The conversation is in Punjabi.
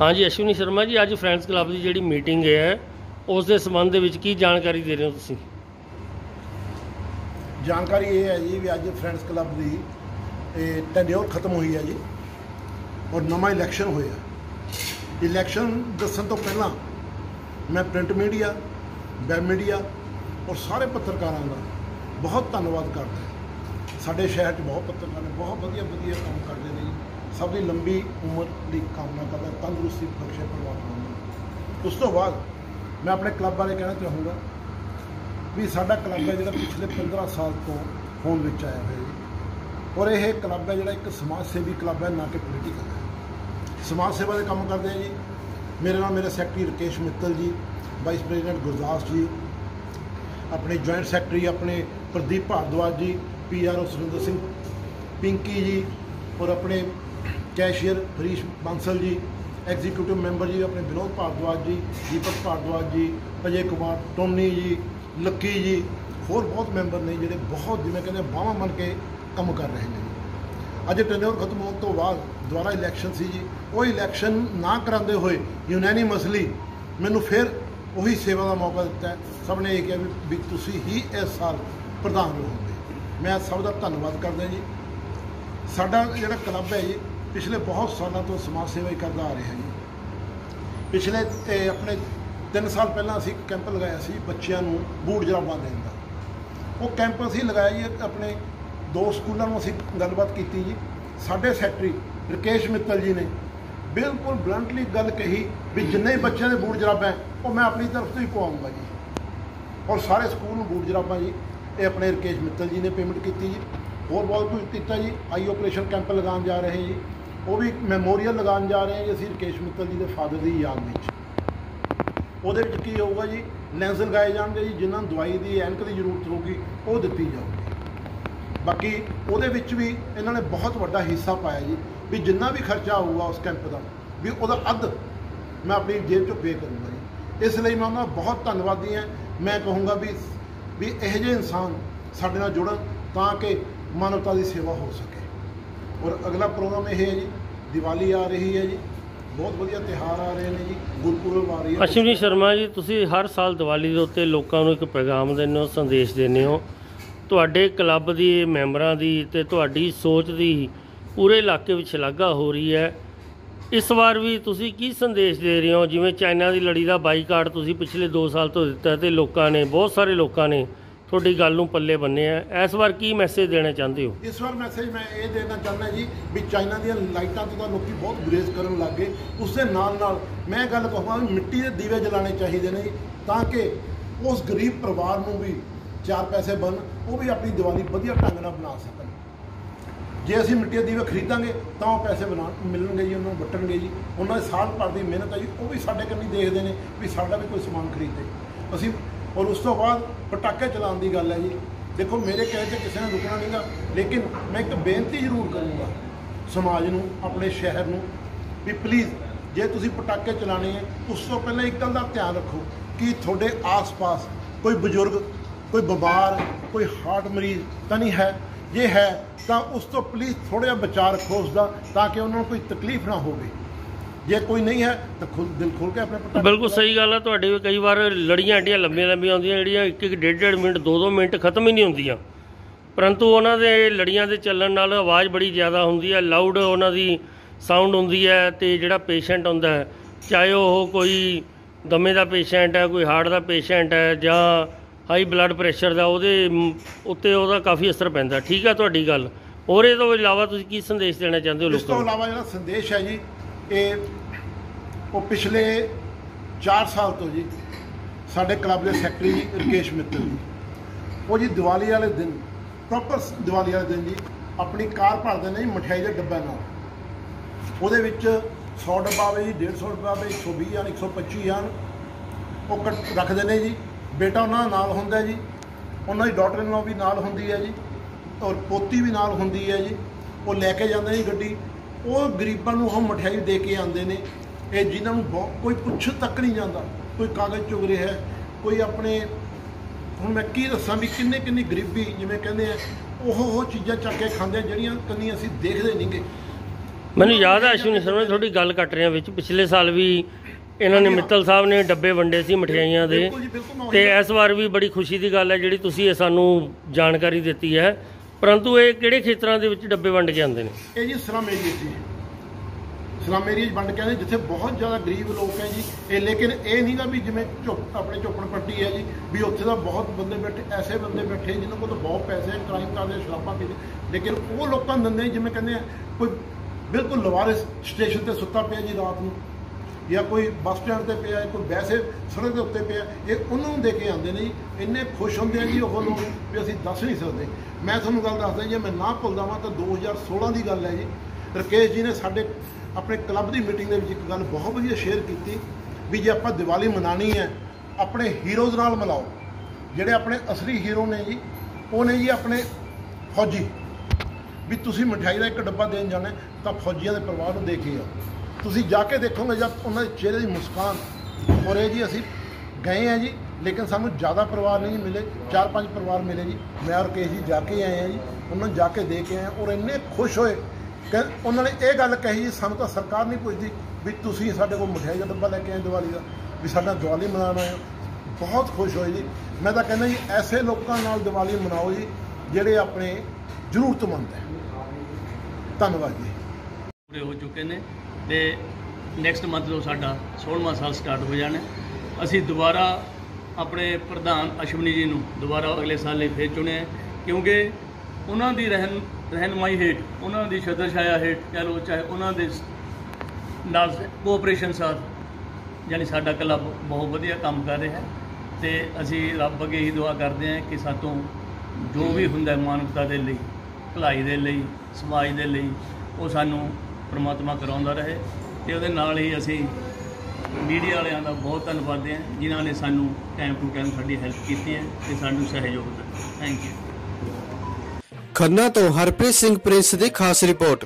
ਹਾਂਜੀ, ਅਸ਼ਵਨੀ ਸ਼ਰਮਾ ਜੀ, ਅੱਜ ਫਰੈਂਡਸ ਕਲੱਬ ਦੀ ਜਿਹੜੀ ਮੀਟਿੰਗ ਹੈ, ਉਸ ਦੇ ਸੰਬੰਧ ਦੇ ਵਿੱਚ ਕੀ ਜਾਣਕਾਰੀ ਦੇ ਰਹੇ ਹੋ ਤੁਸੀਂ? ਜਾਣਕਾਰੀ ਇਹ ਹੈ ਜੀ ਵੀ ਅੱਜ ਫਰੈਂਡਸ ਕਲੱਬ ਦੀ, ਇਹ ਟੈਨਿਓਰ ਖਤਮ ਹੋਈ ਹੈ ਜੀ, ਔਰ ਨਵਾਂ ਇਲੈਕਸ਼ਨ ਹੋਇਆ ਇਲੈਕਸ਼ਨ ਦੱਸਣ ਤੋਂ ਪਹਿਲਾਂ ਮੈਂ ਪ੍ਰਿੰਟ ਮੀਡੀਆ ਵੈਬ ਮੀਡੀਆ ਔਰ ਸਾਰੇ ਪੱਤਰਕਾਰਾਂ ਦਾ ਬਹੁਤ ਧੰਨਵਾਦ ਕਰਦਾ ਸਾਡੇ ਸ਼ਹਿਰ 'ਚ ਬਹੁਤ ਪੱਤਰਕਾਰ ਨੇ, ਬਹੁਤ ਵਧੀਆ ਵਧੀਆ ਕੰਮ ਕਰਦੇ ਨੇ ਜੀ। ਸਭ ਦੀ ਲੰਬੀ ਉਮਰ ਦੀ ਕਾਮਨਾ ਕਰਦਾ, ਤੰਦਰੁਸਤੀ ਬਖਸ਼ੇ ਪਰਮਾਤਮਾ ਨੂੰ ਉਸ ਤੋਂ ਬਾਅਦ ਮੈਂ ਆਪਣੇ ਕਲੱਬ ਬਾਰੇ ਕਹਿਣਾ ਚਾਹੂੰਗਾ ਵੀ ਸਾਡਾ ਕਲੱਬ ਹੈ ਜਿਹੜਾ ਪਿਛਲੇ 15 ਸਾਲ ਤੋਂ ਹੋਂਦ ਵਿੱਚ ਆਇਆ ਹੋਇਆ ਜੀ। ਔਰ ਇਹ ਕਲੱਬ ਹੈ ਜਿਹੜਾ ਇੱਕ ਸਮਾਜ ਸੇਵੀ ਕਲੱਬ ਹੈ, ਨਾ ਕਿ ਪੋਲੀਟੀਕਲ ਹੈ। ਸਮਾਜ ਸੇਵਾ ਦੇ ਕੰਮ ਕਰਦੇ ਆ ਜੀ। ਮੇਰੇ ਨਾਲ ਮੇਰੇ ਸੈਕਟਰੀ ਰਕੇਸ਼ ਮਿੱਤਲ ਜੀ ਵਾਈਸ ਪ੍ਰੈਜ਼ੀਡੈਂਟ ਗੁਰਦਾਸ ਜੀ, ਆਪਣੇ ਜੁਆਇੰਟ ਸੈਕਟਰੀ ਆਪਣੇ ਪ੍ਰਦੀਪ ਭਾਰਦਵਾਜ ਜੀ ਪੀਆਰਓ ਸੁਰਿੰਦਰ ਸਿੰਘ ਪਿੰਕੀ ਜੀ, ਔਰ ਆਪਣੇ ਕੈਸ਼ੀਅਰ ਹਰੀਸ਼ ਬਾਂਸਲ ਜੀ ਐਗਜ਼ੀਕਿਊਟਿਵ ਮੈਂਬਰ ਜੀ, ਆਪਣੇ ਵਿਨੋਦ ਭਾਰਦਵਾਜ ਜੀ, ਦੀਪਕ ਭਾਰਦਵਾਜ ਜੀ, ਅਜੇ ਕੁਮਾਰ ਟੋਨੀ ਜੀ, ਲੱਕੀ ਜੀ, ਹੋਰ ਬਹੁਤ ਮੈਂਬਰ ਨੇ ਜਿਹੜੇ ਬਹੁਤ ਜਿਵੇਂ ਕਹਿੰਦੇ ਬਾਹਾਂ ਮੰਨ ਕੇ ਕੰਮ ਕਰ ਰਹੇ ਨੇ। ਅੱਜ ਟੈਨਿਓਰ ਖਤਮ ਹੋਣ ਤੋਂ ਬਾਅਦ ਦੁਬਾਰਾ ਇਲੈਕਸ਼ਨ ਸੀ ਜੀ। ਉਹ ਇਲੈਕਸ਼ਨ ਨਾ ਕਰਾਉਂਦੇ ਹੋਏ ਯੂਨੈਨਿਮਸਲੀ ਮੈਨੂੰ ਫਿਰ ਉਹੀ ਸੇਵਾ ਦਾ ਮੌਕਾ ਦਿੱਤਾ। ਸਭ ਨੇ ਇਹ ਕਿਹਾ ਵੀ ਤੁਸੀਂ ਹੀ ਇਸ ਸਾਲ ਪ੍ਰਧਾਨ ਰਹੋਗੇ ਮੈਂ ਸਭ ਦਾ ਧੰਨਵਾਦ ਕਰਦਾ ਜੀ। ਸਾਡਾ ਜਿਹੜਾ ਕਲੱਬ ਹੈ ਜੀ ਪਿਛਲੇ ਬਹੁਤ ਸਾਲਾਂ ਤੋਂ ਸਮਾਜ ਸੇਵਾ ਹੀ ਕਰਦਾ ਆ ਰਿਹਾ ਜੀ। ਪਿਛਲੇ, ਇਹ ਆਪਣੇ 3 ਸਾਲ ਪਹਿਲਾਂ ਅਸੀਂ ਇੱਕ ਕੈਂਪ ਲਗਾਇਆ ਸੀ ਬੱਚਿਆਂ ਨੂੰ ਬੂਟ ਜਰਾਬਾਂ ਦੇਣ ਦਾ। ਉਹ ਕੈਂਪ ਅਸੀਂ ਲਗਾਇਆ ਜੀ, ਆਪਣੇ ਦੋ ਸਕੂਲਾਂ ਨੂੰ ਅਸੀਂ ਗੱਲਬਾਤ ਕੀਤੀ ਜੀ। ਸਾਡੇ ਸੈਕਟਰੀ ਰਕੇਸ਼ ਮਿੱਤਲ ਜੀ ਨੇ ਬਿਲਕੁਲ ਬਲੰਟਲੀ ਗੱਲ ਕਹੀ ਵੀ ਜਿੰਨੇ ਬੱਚਿਆਂ ਦੇ ਬੂਟ ਜਰਾਬਾਂ ਉਹ ਮੈਂ ਆਪਣੀ ਤਰਫ ਤੋਂ ਹੀ ਪਵਾਉਂਗਾ ਜੀ। ਔਰ ਸਾਰੇ ਸਕੂਲ ਨੂੰ ਬੂਟ ਜਰਾਬਾਂ ਜੀ। ਇਹ ਆਪਣੇ ਰਕੇਸ਼ ਮਿੱਤਲ ਜੀ ਨੇ ਪੇਮੈਂਟ ਕੀਤੀ ਜੀ। ਹੋਰ ਬਹੁਤ ਕੁਝ ਕੀਤਾ ਜੀ। ਆਈ ਆਪਰੇਸ਼ਨ ਕੈਂਪ ਲਗਾਉਣ ਜਾ ਰਹੇ ਜੀ। ਉਹ ਵੀ ਮੈਮੋਰੀਅਲ ਲਗਾਉਣ ਜਾ ਰਹੇ ਹਾਂ ਜੀ ਅਸੀਂ ਰਕੇਸ਼ ਮਿੱਤਲ ਜੀ ਦੇ ਫਾਦਰ ਦੀ ਯਾਦ ਵਿੱਚ। ਉਹਦੇ ਵਿੱਚ ਕੀ ਹੋਊਗਾ ਜੀ? ਲੈਂਸ ਲਗਾਏ ਜਾਣਗੇ ਜੀ, ਜਿਨ੍ਹਾਂ ਨੂੰ ਦਵਾਈ ਦੀ ਐਨਕ ਦੀ ਜ਼ਰੂਰਤ ਹੋਊਗੀ, ਉਹ ਦਿੱਤੀ ਜਾਊਗੀ। ਬਾਕੀ ਉਹਦੇ ਵਿੱਚ ਵੀ ਇਹਨਾਂ ਨੇ ਬਹੁਤ ਵੱਡਾ ਹਿੱਸਾ ਪਾਇਆ ਜੀ, ਵੀ ਜਿੰਨਾ ਵੀ ਖਰਚਾ ਹੋਊਗਾ ਉਸ ਕੈਂਪ ਦਾ, ਵੀ ਉਹਦਾ ਅੱਧ ਮੈਂ ਆਪਣੀ ਜੇਬ ਚੋਂ ਪੇ ਕਰੂੰਗਾ ਜੀ। ਇਸ ਲਈ ਮੈਂ ਉਹਨਾਂ ਬਹੁਤ ਧੰਨਵਾਦੀ ਹਾਂ। ਮੈਂ ਕਹੂੰਗਾ ਵੀ ਵੀ ਇਹੋ ਜਿਹੇ ਇਨਸਾਨ ਸਾਡੇ ਨਾਲ ਜੁੜਨ ਤਾਂ ਕਿ ਮਾਨਵਤਾ ਦੀ ਸੇਵਾ ਹੋ ਸਕੇ। ਔਰ ਅਗਲਾ ਪ੍ਰੋਗਰਾਮ ਇਹ ਹੈ ਜੀ, ਦੀਵਾਲੀ ਆ ਰਹੀ ਹੈ ਜੀ, ਬਹੁਤ ਵਧੀਆ ਤਿਉਹਾਰ ਆ ਰਹੇ ਨੇ ਜੀ, ਗੁਰਪੁਰਬ ਆ ਰਹੀ ਹੈ। ਅਸ਼ਵਨੀ ਸ਼ਰਮਾ ਜੀ, ਤੁਸੀਂ ਹਰ ਸਾਲ ਦੀਵਾਲੀ ਦੇ ਉੱਤੇ ਲੋਕਾਂ ਨੂੰ ਇੱਕ ਪੈਗਾਮ ਦਿੰਦੇ ਹੋ, ਸੰਦੇਸ਼ ਦਿੰਦੇ ਹੋ। ਤੁਹਾਡੇ ਕਲੱਬ ਦੀ, ਮੈਂਬਰਾਂ ਦੀ ਤੇ ਤੁਹਾਡੀ ਸੋਚ ਦੀ ਪੂਰੇ ਇਲਾਕੇ ਵਿੱਚ ਸ਼ਲਾਘਾ ਹੋ ਰਹੀ ਹੈ। ਇਸ ਵਾਰ ਵੀ ਤੁਸੀਂ ਕੀ ਸੰਦੇਸ਼ ਦੇ ਰਹੇ ਹੋ? ਜਿਵੇਂ ਚਾਈਨਾ ਦੀ ਲੜੀ ਦਾ ਬਾਈਕਾਟ ਤੁਸੀਂ ਪਿਛਲੇ 2 ਸਾਲ ਤੋਂ ਦਿੱਤਾ ਤੇ ਲੋਕਾਂ ਨੇ, ਬਹੁਤ ਸਾਰੇ ਲੋਕਾਂ ਨੇ ਤੁਹਾਡੀ ਗੱਲ ਨੂੰ ਪੱਲੇ ਬੰਨੇ ਬੰਨਿਆ ਇਸ ਵਾਰ ਕੀ ਮੈਸੇਜ ਦੇਣਾ ਚਾਹੁੰਦੇ ਹੋ? ਇਸ ਵਾਰ ਮੈਸੇਜ ਮੈਂ ਇਹ ਦੇਣਾ ਚਾਹੁੰਦਾ ਜੀ ਵੀ ਚਾਈਨਾ ਦੀਆਂ ਲਾਈਟਾਂ ਤੋਂ ਤਾਂ ਲੋਕੀ ਬਹੁਤ ਗੁਰੇਜ਼ ਕਰਨ ਲੱਗ ਗਏ। ਉਸ ਦੇ ਨਾਲ ਨਾਲ ਮੈਂ ਗੱਲ ਕਹਾਂ ਵੀ ਮਿੱਟੀ ਦੇ ਦੀਵੇ ਜਲਾਣੇ ਚਾਹੀਦੇ ਨੇ ਜੀ, ਤਾਂ ਕਿ ਉਸ ਗਰੀਬ ਪਰਿਵਾਰ ਨੂੰ ਵੀ ਚਾਰ ਪੈਸੇ ਬਣ ਉਹ ਵੀ ਆਪਣੀ ਦੀਵਾਲੀ ਵਧੀਆ ਢੰਗ ਨਾਲ ਬਣਾ ਸਕਣ। ਜੇ ਅਸੀਂ ਮਿੱਟੀ ਦੇ ਦੀਵੇ ਖਰੀਦਾਂਗੇ ਤਾਂ ਉਹ ਪੈਸੇ ਬਣਾ ਮਿਲਣਗੇ ਜੀ ਉਹਨਾਂ ਨੂੰ ਵਟਣਗੇ ਜੀ। ਉਹਨਾਂ ਦੇ ਸਾਲ ਭਰ ਦੀ ਮਿਹਨਤ ਹੈ ਜੀ ਉਹ ਵੀ ਸਾਡੇ ਕੰਨੀ ਦੇਖਦੇ ਨੇ ਵੀ ਸਾਡਾ ਵੀ ਕੋਈ ਸਮਾਨ ਖਰੀਦੇ। ਅਸੀਂ ਔਰ ਉਸ ਤੋਂ ਬਾਅਦ ਪਟਾਕੇ ਚਲਾਉਣ ਦੀ ਗੱਲ ਹੈ ਜੀ। ਦੇਖੋ, ਮੇਰੇ ਕਹੇ ਤੇ ਕਿਸੇ ਨੇ ਰੁਕਣਾ ਨਹੀਂਗਾ ਲੇਕਿਨ ਮੈਂ ਇੱਕ ਬੇਨਤੀ ਜ਼ਰੂਰ ਕਰੂੰਗਾ ਸਮਾਜ ਨੂੰ, ਆਪਣੇ ਸ਼ਹਿਰ ਨੂੰ ਵੀ ਪਲੀਜ਼ ਜੇ ਤੁਸੀਂ ਪਟਾਕੇ ਚਲਾਣੇ ਹੈ, ਉਸ ਤੋਂ ਪਹਿਲਾਂ ਇੱਕ ਗੱਲ ਦਾ ਧਿਆਨ ਰੱਖੋ ਕਿ ਤੁਹਾਡੇ ਆਸ-ਪਾਸ ਕੋਈ ਬਜ਼ੁਰਗ, ਕੋਈ ਬਿਮਾਰ, ਕੋਈ ਹਾਰਟ ਮਰੀਜ਼ ਤਾਂ ਨਹੀਂ ਹੈ। ਜੇ ਹੈ, ਤਾਂ ਉਸ ਤੋਂ ਪਲੀਜ਼ ਥੋੜ੍ਹਾ ਜਿਹਾ ਬਚਾਅ ਰੱਖੋ ਉਸ ਦਾ ਤਾਂ ਕਿ ਉਹਨਾਂ ਨੂੰ ਕੋਈ ਤਕਲੀਫ ਨਾ ਹੋਵੇ। ਜੇ ਕੋਈ ਨਹੀਂ ਹੈ ਤਾਂ ਖੁਦ ਦਿਲ ਖੋਲ ਕੇ ਆਪਣੇ ਪਟਾਕੇ ਬਿਲਕੁਲ ਸਹੀ ਗੱਲ ਹੈ ਤੁਹਾਡੀ ਵੀ ਕਈ ਵਾਰ ਲੜੀਆਂ ਐਡੀਆਂ ਲੰਬੀਆਂ ਲੰਬੀਆਂ ਹੁੰਦੀਆਂ ਜਿਹੜੀਆਂ ਇੱਕ ਇੱਕ ਡੇਢ ਡੇਢ ਮਿੰਟ ਦੋ ਦੋ ਮਿੰਟ ਖਤਮ ਹੀ ਨਹੀਂ ਹੁੰਦੀਆਂ। ਪਰੰਤੂ ਉਹਨਾਂ ਦੇ ਲੜੀਆਂ ਦੇ ਚੱਲਣ ਨਾਲ ਆਵਾਜ਼ ਬੜੀ ਜ਼ਿਆਦਾ ਹੁੰਦੀ ਹੈ ਲਾਊਡ ਉਹਨਾਂ ਦੀ ਸਾਊਂਡ ਹੁੰਦੀ ਹੈ ਤੇ ਜਿਹੜਾ ਪੇਸ਼ੈਂਟ ਹੁੰਦਾ ਹੈ ਚਾਹੇ ਉਹ ਕੋਈ ਦਮੇ ਦਾ ਪੇਸ਼ੈਂਟ ਹੈ ਕੋਈ ਹਾਰਟ ਦਾ ਪੇਸ਼ੈਂਟ ਹੈ ਜਾਂ ਹਾਈ ਬਲੱਡ ਪ੍ਰੈਸ਼ਰ ਦਾ ਉਹਦੇ ਉੱਤੇ ਉਹਦਾ ਕਾਫੀ ਅਸਰ ਪੈਂਦਾ। ਠੀਕ ਹੈ ਤੁਹਾਡੀ ਗੱਲ। ਹੋਰ ਇਹ ਤੋਂ ਇਲਾਵਾ ਤੁਸੀਂ ਕੀ ਸੰਦੇਸ਼ ਦੇਣਾ ਚਾਹੁੰਦੇ ਹੋ ਇਸ ਤੋਂ ਲੋਕਾਂ ਨੂੰ? ਇਲਾਵਾ ਜਿਹੜਾ ਸੰਦੇਸ਼ ਹੈ ਜੀ ਇਹ ਉਹ ਪਿਛਲੇ 4 ਸਾਲ ਤੋਂ ਜੀ ਸਾਡੇ ਕਲੱਬ ਦੇ ਸੈਕਟਰੀ ਜੀ ਰਕੇਸ਼ ਮਿੱਤਲ ਜੀ। ਉਹ ਜੀ ਦੀਵਾਲੀ ਵਾਲੇ ਦਿਨ ਪ੍ਰੋਪਰ ਦੀਵਾਲੀ ਵਾਲੇ ਦਿਨ ਜੀ, ਆਪਣੀ ਕਾਰ ਭਰਦੇ ਨੇ ਜੀ ਮਠਿਆਈ ਦੇ ਡੱਬਿਆਂ ਨਾਲ। ਉਹਦੇ ਵਿੱਚ 100 ਡੱਬਾ ਆਵੇ ਜੀ 150 ਡੱਬਾ ਆਵੇ 120 ਜਾਂ 125 ਜਾਂ ਉਹ ਕੱਟ- ਰੱਖਦੇ ਨੇ ਜੀ। ਬੇਟਾ ਉਹਨਾਂ ਦਾ ਨਾਲ ਹੁੰਦਾ ਜੀ। ਉਹਨਾਂ ਦੀ ਡਾਟਰ ਨਾਲ ਵੀ ਨਾਲ ਹੁੰਦੀ ਹੈ ਜੀ। ਔਰ ਪੋਤੀ ਵੀ ਨਾਲ ਹੁੰਦੀ ਹੈ ਜੀ। ਉਹ ਲੈ ਕੇ ਜਾਂਦੇ ਜੀ ਗੱਡੀ। ਉਹ ਗਰੀਬਾਂ ਨੂੰ ਉਹ ਮਠਿਆਈ ਦੇ ਕੇ ਆਉਂਦੇ ਨੇ। ਇਹ ਜਿਨ੍ਹਾਂ ਨੂੰ ਬਹੁਤ ਕੋਈ ਪੁੱਛ ਤੱਕ ਨਹੀਂ ਜਾਂਦਾ। ਕੋਈ ਕਾਗਜ਼ ਚੁਗ ਰਿਹਾ ਕੋਈ ਆਪਣੇ ਹੁਣ ਮੈਂ ਕੀ ਦੱਸਾਂ ਵੀ ਕਿੰਨੇ ਕਿੰਨੀ ਗਰੀਬੀ ਜਿਵੇਂ ਕਹਿੰਦੇ ਆ ਉਹ ਉਹ ਚੀਜ਼ਾਂ ਚੱਕ ਕੇ ਖਾਂਦੇ ਆ ਜਿਹੜੀਆਂ ਕੰਨੀ ਅਸੀਂ ਦੇਖਦੇ ਨਹੀਂਗੇ ਮੈਨੂੰ ਯਾਦ ਹੈ ਅਸ਼ਵਨੀ ਸ਼ਰਮਾ ਤੁਹਾਡੀ ਗੱਲ ਕੱਟ ਰਿਹਾ ਵਿੱਚ। ਪਿਛਲੇ ਸਾਲ ਵੀ ਇਹਨਾਂ ਨੇ ਮਿੱਤਲ ਸਾਹਿਬ ਨੇ ਡੱਬੇ ਵੰਡੇ ਸੀ ਮਠਿਆਈਆਂ ਦੇ। ਮੈਂ ਤੇ ਇਸ ਵਾਰ ਵੀ ਬੜੀ ਖੁਸ਼ੀ ਦੀ ਗੱਲ ਹੈ ਜਿਹੜੀ ਤੁਸੀਂ ਸਾਨੂੰ ਜਾਣਕਾਰੀ ਦਿੱਤੀ ਹੈ। ਪਰੰਤੂ ਇਹ ਕਿਹੜੇ ਖੇਤਰਾਂ ਦੇ ਵਿੱਚ ਡੱਬੇ ਵੰਡ ਕੇ ਆਉਂਦੇ ਨੇ? ਇਹ ਜੀ ਸਲਮ ਏਰੀਆ ਸੀ ਸਲਮ ਏਰੀਆ 'ਚ ਵੰਡ ਕੇ ਆਉਂਦੇ, ਜਿੱਥੇ ਬਹੁਤ ਜ਼ਿਆਦਾ ਗਰੀਬ ਲੋਕ ਹੈ ਜੀ। ਇਹ ਲੇਕਿਨ ਇਹ ਨਹੀਂ ਨਹੀਂਗਾ ਵੀ ਜਿਵੇਂ ਚੁੱਪ, ਆਪਣੇ ਚੋਪੜ ਪੱਟੀ ਹੈ ਜੀ, ਵੀ ਉੱਥੇ ਦਾ ਬਹੁਤ ਬੰਦੇ ਬੈਠੇ, ਐਸੇ ਬੰਦੇ ਬੈਠੇ ਜਿਨ੍ਹਾਂ ਕੋਲ ਤਾਂ ਬਹੁਤ ਪੈਸੇ ਹੈ, ਕ੍ਰਾਈਮ ਕਰਦੇ ਸ਼ਰਾਬਾਂ ਪੀਂਦੇ। ਲੇਕਿਨ ਉਹ ਲੋਕਾਂ ਨੂੰ ਦਿੰਦੇ ਜਿਵੇਂ ਕਹਿੰਦੇ ਆ, ਕੋਈ ਬਿਲਕੁਲ ਲਵਾਰਿਸ ਸਟੇਸ਼ਨ ਤੇ ਸੁੱਤਾ ਪਿਆ ਜੀ ਰਾਤ ਨੂੰ। ਜਾਂ ਕੋਈ ਬੱਸ ਸਟੈਂਡ ਤੇ ਪਿਆ ਹੈ, ਕੋਈ ਵੈਸੇ ਸੜਕ ਦੇ ਉੱਤੇ ਪਿਆ ਇਹ ਉਹਨਾਂ ਨੂੰ ਦੇ ਕੇ ਆਉਂਦੇ ਨੇ ਜੀ। ਇੰਨੇ ਖੁਸ਼ ਹੁੰਦੇ ਆ ਜੀ ਉਹ ਲੋਕ ਵੀ ਅਸੀਂ ਦੱਸ ਨਹੀਂ ਸਕਦੇ। ਮੈਂ ਤੁਹਾਨੂੰ ਗੱਲ ਦੱਸਦਾ ਜੇ ਮੈਂ ਨਾ ਭੁੱਲਦਾ ਵਾਂ ਤਾਂ 2016 ਦੀ ਗੱਲ ਹੈ ਜੀ। ਰਕੇਸ਼ ਜੀ ਨੇ ਸਾਡੇ ਆਪਣੇ ਕਲੱਬ ਦੀ ਮੀਟਿੰਗ ਦੇ ਵਿੱਚ ਇੱਕ ਗੱਲ ਬਹੁਤ ਵਧੀਆ ਸ਼ੇਅਰ ਕੀਤੀ ਵੀ ਜੇ ਆਪਾਂ ਦੀਵਾਲੀ ਮਨਾਣੀ ਹੈ ਆਪਣੇ ਹੀਰੋਜ਼ ਨਾਲ ਮਿਲਾਓ। ਜਿਹੜੇ ਆਪਣੇ ਅਸਲੀ ਹੀਰੋ ਨੇ ਜੀ ਉਹ ਨੇ ਜੀ ਆਪਣੇ ਫੌਜੀ। ਵੀ ਤੁਸੀਂ ਮਠਿਆਈ ਦਾ ਇੱਕ ਡੱਬਾ ਦੇਣ ਜਾਣਾ ਤਾਂ ਫੌਜੀਆਂ ਦੇ ਪਰਿਵਾਰ ਨੂੰ ਦੇ ਕੇ ਆਓ। ਤੁਸੀਂ ਜਾ ਕੇ ਦੇਖੋਗੇ ਜਦ ਉਹਨਾਂ ਦੇ ਚਿਹਰੇ ਦੀ ਮੁਸਕਾਨ ਔਰ ਇਹ ਜੀ ਅਸੀਂ ਗਏ ਆ ਜੀ, ਲੇਕਿਨ ਸਾਨੂੰ ਜ਼ਿਆਦਾ ਪਰਿਵਾਰ ਨਹੀਂ ਮਿਲੇ, ਚਾਰ ਪੰਜ ਪਰਿਵਾਰ ਮਿਲੇ ਜੀ। ਮੈਂ ਔਰ ਕੇਸ਼ ਜੀ ਜਾ ਕੇ ਆਏ ਆ ਜੀ, ਉਹਨਾਂ ਨੂੰ ਜਾ ਕੇ ਦੇ ਕੇ ਆਏ ਔਰ ਇੰਨੇ ਖੁਸ਼ ਹੋਏ ਕਿ ਉਹਨਾਂ ਨੇ ਇਹ ਗੱਲ ਕਹੀ ਜੀ, ਸਾਨੂੰ ਤਾਂ ਸਰਕਾਰ ਨਹੀਂ ਪੁੱਛਦੀ ਵੀ ਤੁਸੀਂ ਸਾਡੇ ਕੋਲ ਮਠਿਆਈ ਦਾ ਡੱਬਾ ਲੈ ਕੇ ਆਏ ਦੀਵਾਲੀ ਦਾ, ਵੀ ਸਾਡਾ ਦੀਵਾਲੀ ਮਨਾਉਣਾ ਹੈ। ਬਹੁਤ ਖੁਸ਼ ਹੋਏ ਜੀ। ਮੈਂ ਤਾਂ ਕਹਿੰਦਾ ਜੀ, ਐਸੇ ਲੋਕਾਂ ਨਾਲ ਦੀਵਾਲੀ ਮਨਾਓ ਜੀ, ਜਿਹੜੇ ਆਪਣੇ ਜ਼ਰੂਰਤਮੰਦ ਹੈ। ਧੰਨਵਾਦ ਜੀ। ਪੂਰੇ ਹੋ ਚੁੱਕੇ ਨੇ ਤੇ ਨੈਕਸਟ ਮੰਥ ਤੋਂ ਸਾਡਾ 16ਵਾਂ ਸਾਲ ਸਟਾਰਟ ਹੋ ਜਾਣਾ ਅਸੀਂ ਦੁਬਾਰਾ ਆਪਣੇ ਪ੍ਰਧਾਨ ਅਸ਼ਵਨੀ ਜੀ ਨੂੰ ਦੁਬਾਰਾ ਅਗਲੇ ਸਾਲ ਲਈ ਫੇਰ ਚੁਣਿਆ ਹੈ, ਕਿਉਂਕਿ ਉਹਨਾਂ ਦੀ ਰਹਿਨ ਰਹਿਨਮਾਈ ਹੇਠ ਉਹਨਾਂ ਦੀ ਛਤਰ ਛਾਇਆ ਹੇਠ ਕਹਿ ਲਓ ਚਾਹੇ ਉਹਨਾਂ ਦੇ ਨਾਲ ਕੋਆਪਰੇਸ਼ਨ ਸਾਥ ਯਾਨੀ ਸਾਡਾ ਕਲੱਬ ਬਹੁਤ ਵਧੀਆ ਕੰਮ ਕਰ ਰਿਹਾ ਹੈ। ਤੇ ਅਸੀਂ ਰੱਬ ਅੱਗੇ ਹੀ ਦੁਆ ਕਰਦੇ ਹਾਂ ਕਿ ਸਾਤੋਂ ਜੋ ਵੀ ਹੁੰਦਾ ਮਾਨਵਤਾ ਦੇ ਲਈ ਭਲਾਈ ਦੇ ਲਈ ਸਮਾਜ ਦੇ ਲਈ ਉਹ ਸਾਨੂੰ ਪ੍ਰਮਾਤਮਾ ਕਰਾਉਂਦਾ ਰਹੇ ਤੇ ਉਹਦੇ ਨਾਲ ਹੀ ਅਸੀਂ ਮੀਡੀਆ ਵਾਲਿਆਂ ਦਾ ਬਹੁਤ ਧੰਨਵਾਦ ਹਾਂ, ਜਿਨ੍ਹਾਂ ਨੇ ਸਾਨੂੰ ਟਾਈਮ ਟੂ ਟਾਈਮ ਸਾਡੀ ਹੈਲਪ ਕੀਤੀ ਹੈ ਤੇ ਸਾਨੂੰ ਸਹਿਯੋਗ ਦਿੱਤਾ। ਥੈਂਕ ਯੂ ਖੰਨਾ ਤੋਂ ਹਰਪ੍ਰੀਤ ਸਿੰਘ ਪ੍ਰਿੰਸ ਦੀ ਖਾਸ ਰਿਪੋਰਟ।